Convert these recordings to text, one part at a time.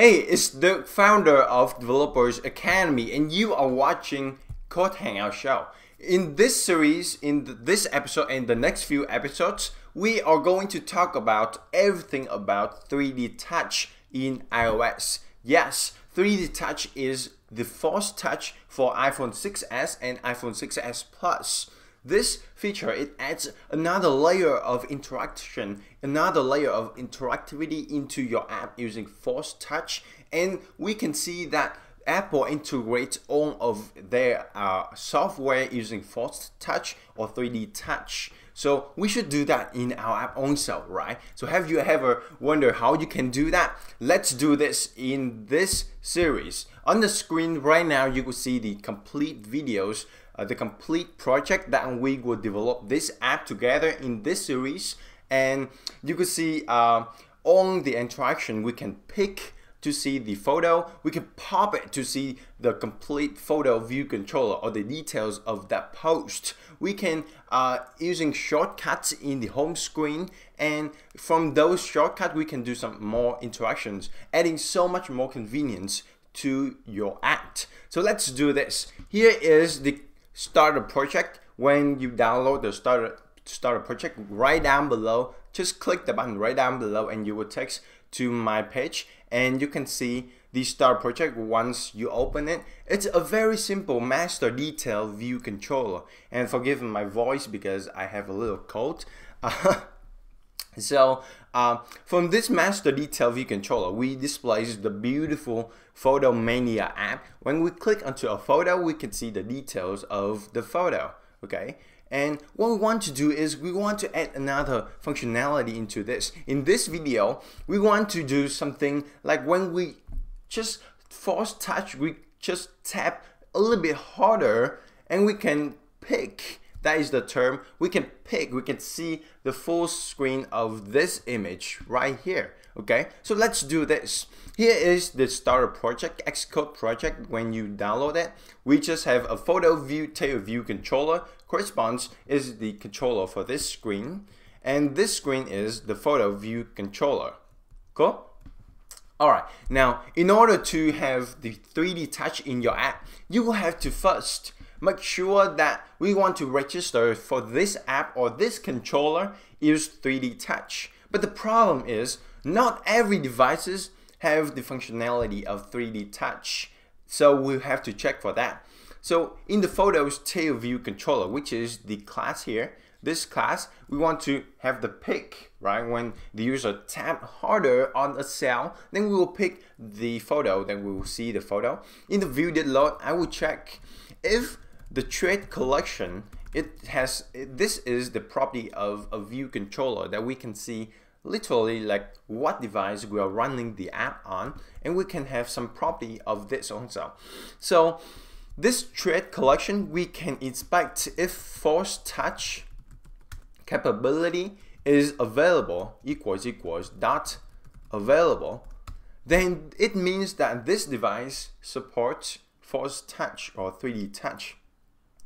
Hey, it's the founder of Developers Academy, and you are watching Code Hangout Show. In this series, in this episode, and the next few episodes, we are going to talk about everything about 3D Touch in iOS. Yes, 3D Touch is the Force Touch for iPhone 6s and iPhone 6s Plus. This feature, it adds another layer of interaction, another layer of interactivity into your app using Force Touch. And we can see that Apple integrates all of their uh, software using Force Touch or 3D Touch. So we should do that in our app also, right? So have you ever wondered how you can do that? Let's do this in this series. On the screen right now, you will see the complete videos uh, the complete project that we will develop this app together in this series. And you could see uh, on the interaction we can peek to see the photo. We can pop it to see the complete photo view controller or the details of that post. We can uh, using shortcuts in the home screen. And from those shortcuts we can do some more interactions adding so much more convenience to your app so let's do this. Here is the start a project, when you download the start start a project right down below, just click the button right down below and you will text to my page and you can see the start project once you open it. It's a very simple master detail view controller and forgive my voice because I have a little cold. So uh, from this master detail view controller, we displays the beautiful Photo Mania app. When we click onto a photo, we can see the details of the photo, okay? And what we want to do is we want to add another functionality into this. In this video, we want to do something like when we just force touch, we just tap a little bit harder and we can peek that is the term. We can peek we can see the full screen of this image right here okay? So let's do this. Here is the starter project xcode project. When you download it we just have a photo view tail view controller. Corresponds is the controller for this screen. And this screen is the photo view controller. Cool? Alright, now in order to have the 3D touch in your app, you will have to first make sure that we want to register for this app or this controller use 3D Touch. But the problem is not every devices have the functionality of 3D Touch. So we have to check for that. So in the Photos Table View Controller, which is the class here, this class, we want to have the peek, right? When the user tap harder on a cell, then we will peek the photo, then we will see the photo. In the view did load, I will check if the trait collection, it has this is the property of a view controller that we can see literally like what device we are running the app on and we can have some property of this also. So this trait collection we can inspect if force touch capability is available equals equals dot available then it means that this device supports force touch or 3D touch.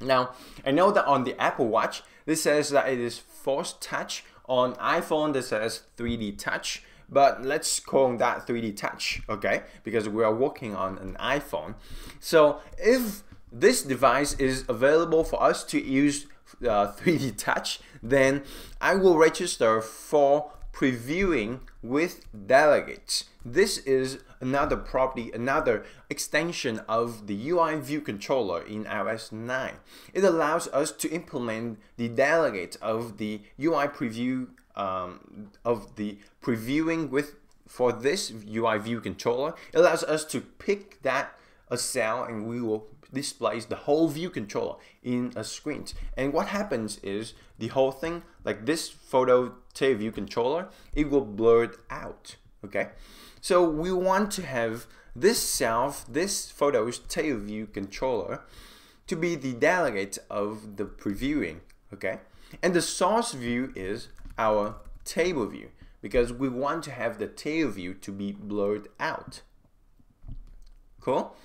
Now, I know that on the Apple Watch, this says that it is Force Touch. On iPhone, this says 3D Touch. But let's call that 3D Touch, okay? Because we are working on an iPhone. So if this device is available for us to use uh, 3D Touch, then I will register for previewing with delegates. This is another property, another extension of the UI view controller in iOS 9. It allows us to implement the delegate of the UI preview um, of the previewing with for this UI view controller. It allows us to peek that a cell and we will displays the whole view controller in a screen. And what happens is the whole thing, like this photo view controller, it will blur it out. Okay, so we want to have this self, this photos table view controller, to be the delegate of the previewing. Okay, and the source view is our table view because we want to have the tail view to be blurred out. Cool.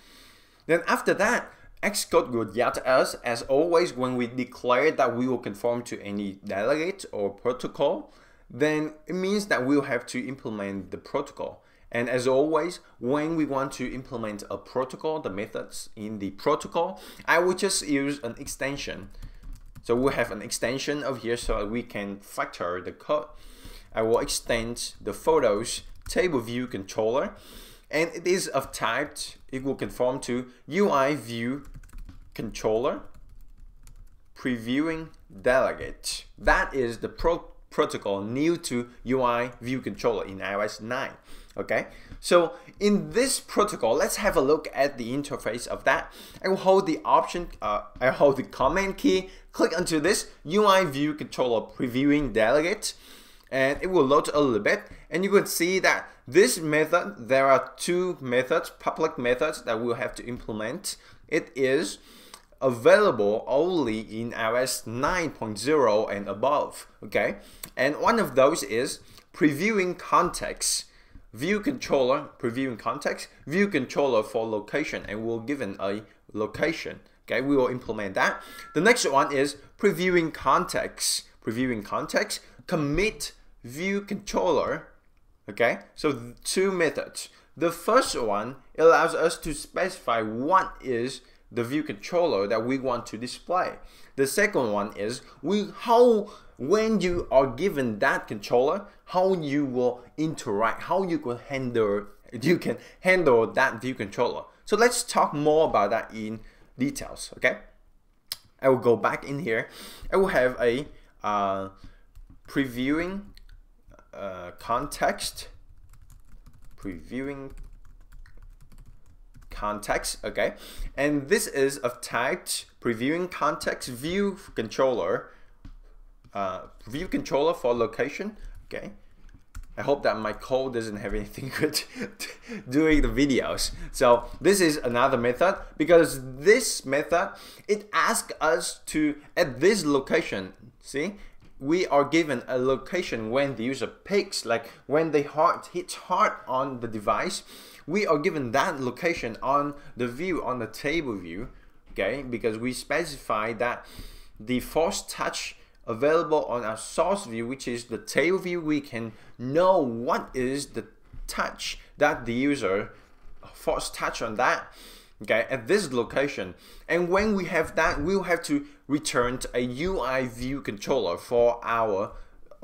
Then after that, Xcode will yet us as always when we declare that we will conform to any delegate or protocol, then it means that we'll have to implement the protocol. And as always, when we want to implement a protocol, the methods in the protocol, I will just use an extension. So we have an extension over here so we can factor the code. I will extend the photos table view controller and it is of type it will conform to UI view controller previewing delegate. That is the pro protocol new to UI view controller in iOS 9. Okay, so in this protocol, let's have a look at the interface of that. I will hold the option, uh, I hold the command key, click onto this UI view controller previewing delegate, and it will load a little bit. And you can see that this method, there are two methods, public methods that we'll have to implement. It is available only in iOS 9.0 and above, okay? And one of those is previewing context, view controller, previewing context, view controller for location, and we're given a location, okay? We will implement that. The next one is previewing context, previewing context, commit view controller, okay? So two methods. The first one allows us to specify what is the view controller that we want to display. The second one is we how when you are given that controller, how you will interact, how you can handle you can handle that view controller. So let's talk more about that in details. Okay, I will go back in here. I will have a uh, previewing uh, context, previewing context, okay? And this is of type previewing context view controller, uh, view controller for location, okay? I hope that my code doesn't have anything good doing the videos. So this is another method because this method, it asks us to, at this location, see, we are given a location when the user picks, like when the heart hits hard on the device, we are given that location on the view, on the table view, okay, because we specify that the force touch available on our source view, which is the table view, we can know what is the touch that the user force touch on that okay at this location. And when we have that we'll have to return to a UI view controller for our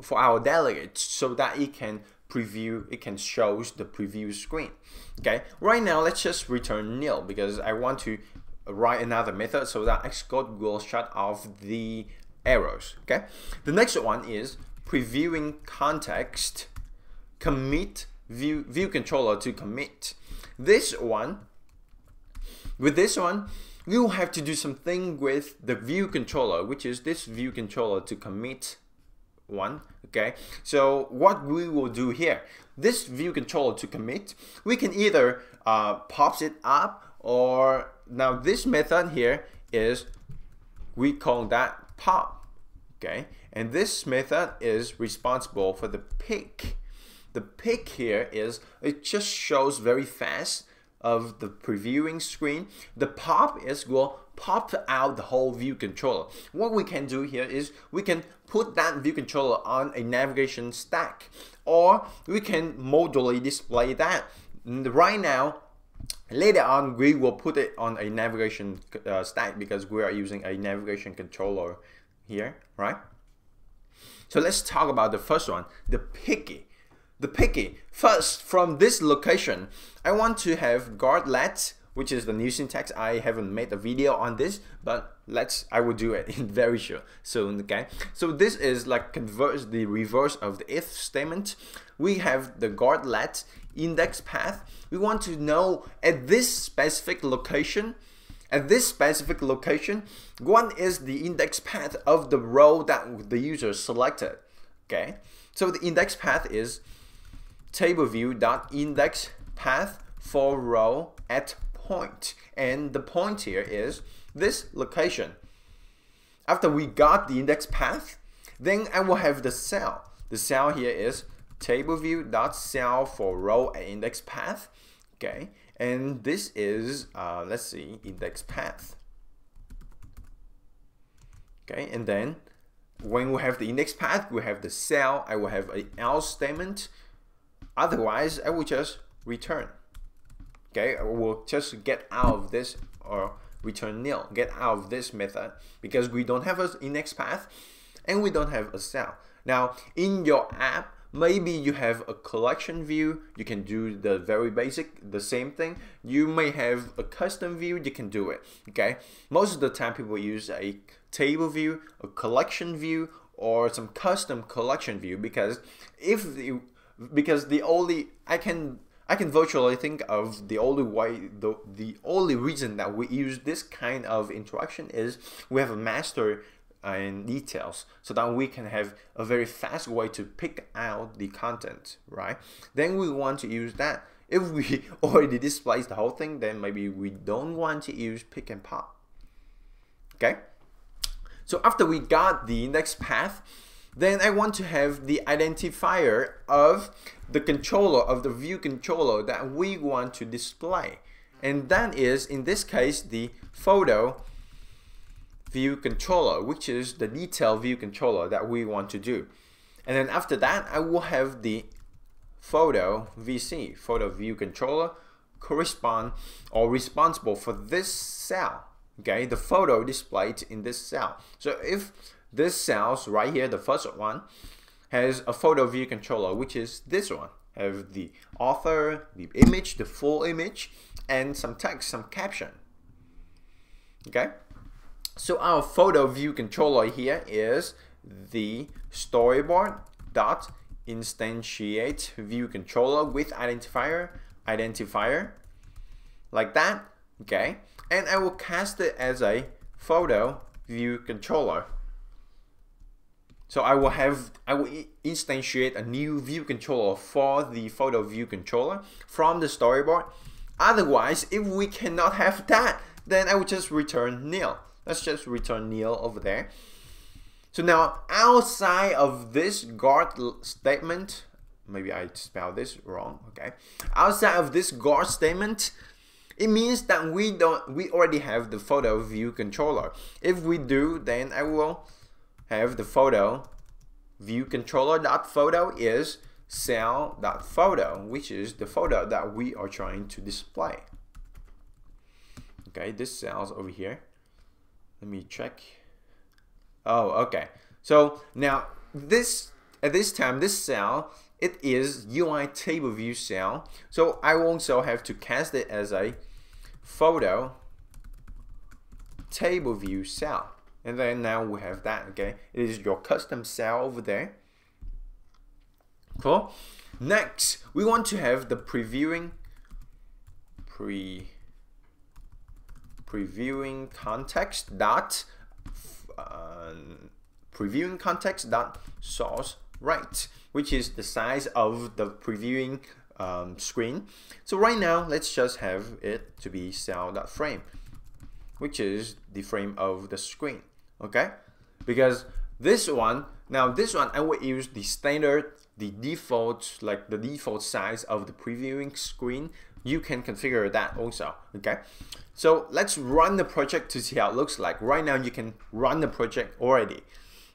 for our delegate so that it can preview, it can shows the preview screen. Okay, right now let's just return nil because I want to write another method so that Xcode will shut off the errors. Okay, the next one is previewing context commit view view controller to commit. This one, with this one, you have to do something with the view controller, which is this view controller to commit one okay? So what we will do here this view controller to commit we can either uh, pops it up or now this method here is we call that pop okay? And this method is responsible for the peek. The peek here is it just shows very fast of the previewing screen. The pop is will pop out the whole view controller. What we can do here is we can put that view controller on a navigation stack or we can modularly display that. Right now, later on we will put it on a navigation uh, stack because we are using a navigation controller here, right? So let's talk about the first one, the picky. The picky. First, from this location, I want to have guard let which is the new syntax. I haven't made a video on this, but let's I will do it in very sure soon. Okay, so this is like converts the reverse of the if statement. We have the guard let index path. We want to know at this specific location. At this specific location, what is the index path of the row that the user selected? Okay, so the index path is table view dot index path for row at point. And the point here is this location. After we got the index path, then I will have the cell. The cell here is table view dot cell for row and index path. Okay, and this is uh, let's see index path. Okay, and then when we have the index path, we have the cell. I will have a else statement. Otherwise, I will just return. Okay, we'll just get out of this or return nil, get out of this method because we don't have an index path and we don't have a cell. Now, in your app, maybe you have a collection view, you can do the very basic, the same thing. You may have a custom view, you can do it, okay? Most of the time people use a table view, a collection view, or some custom collection view because if the, because the only, I can I can virtually think of the only way, the, the only reason that we use this kind of interaction is we have a master in details so that we can have a very fast way to peek out the content, right? Then we want to use that. If we already displays the whole thing, then maybe we don't want to use peek and pop. Okay? So after we got the index path, then I want to have the identifier of the controller, of the view controller that we want to display. And that is, in this case, the photo view controller, which is the detail view controller that we want to do. And then after that, I will have the photo VC, photo view controller, correspond or responsible for this cell. Okay, the photo displayed in this cell. So if this cells right here, the first one, has a photo view controller, which is this one. Have the author, the image, the full image, and some text, some caption. Okay, so our photo view controller here is the storyboard dot instantiate view controller with identifier identifier like that okay and I will cast it as a photo view controller so I will have I will instantiate a new view controller for the photo view controller from the storyboard otherwise if we cannot have that then I will just return nil Let's just return nil over there. So now outside of this guard statement, maybe I spelled this wrong, okay. Outside of this guard statement, it means that we don't we already have the photo view controller. If we do, then I will have the photo view controller dot photo is cell dot photo, which is the photo that we are trying to display. Okay, this cells over here. Let me check. Oh, okay. So now this at this time this cell it is UI table view cell. So I also have to cast it as a photo table view cell. And then now we have that, okay? It is your custom cell over there. Cool. Next, we want to have the previewing pre previewing context dot uh, previewing context dot source rect which is the size of the previewing um, screen so right now let's just have it to be cell dot frame which is the frame of the screen okay? Because this one now this one I will use the standard the default like the default size of the previewing screen. You can configure that also okay? So let's run the project to see how it looks like. Right now you can run the project already.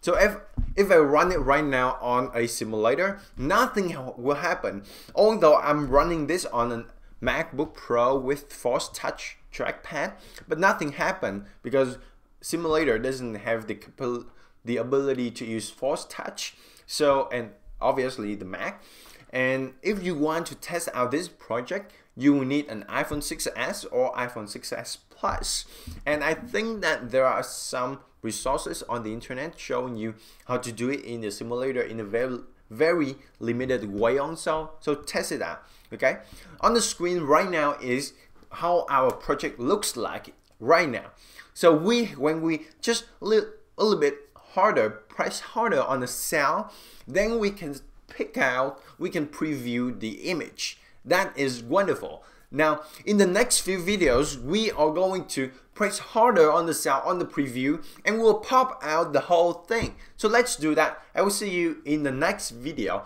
So if if I run it right now on a simulator nothing will happen. Although I'm running this on a MacBook Pro with Force Touch trackpad but nothing happened because simulator doesn't have the the ability to use Force Touch so and obviously the Mac. And if you want to test out this project you will need an iPhone 6s or iPhone 6s Plus. And I think that there are some resources on the internet showing you how to do it in the simulator in a very very limited way on so so test it out okay? On the screen right now is how our project looks like right now so we when we just a little, a little bit harder press harder on the cell then we can peek out we can preview the image that is wonderful. Now, in the next few videos, we are going to press harder on the cell on the preview and we'll pop out the whole thing. So let's do that. I will see you in the next video.